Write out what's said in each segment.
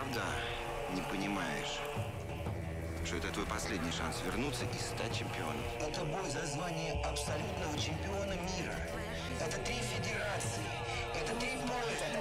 правда не понимаешь, что это твой последний шанс вернуться и стать чемпионом? Это бой за звание абсолютного чемпиона мира. Это три федерации. Это три боя.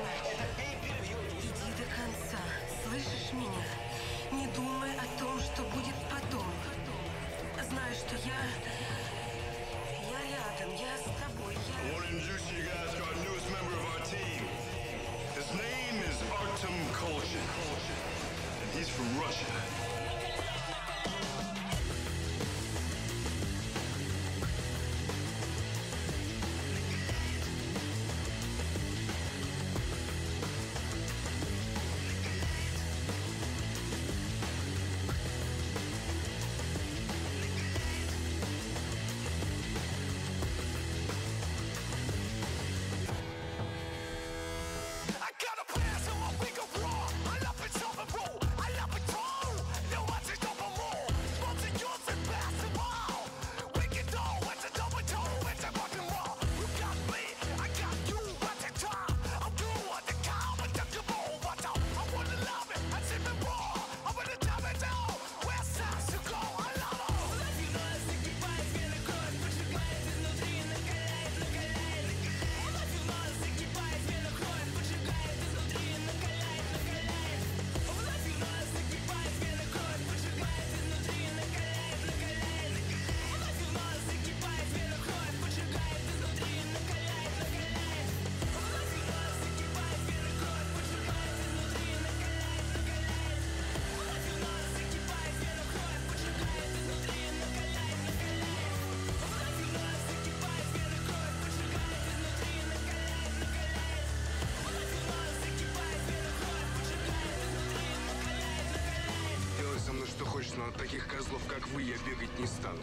что хочешь, но от таких козлов, как вы, я бегать не стану.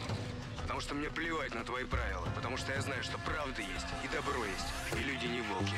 Потому что мне плевать на твои правила, потому что я знаю, что правда есть, и добро есть, и люди не волки.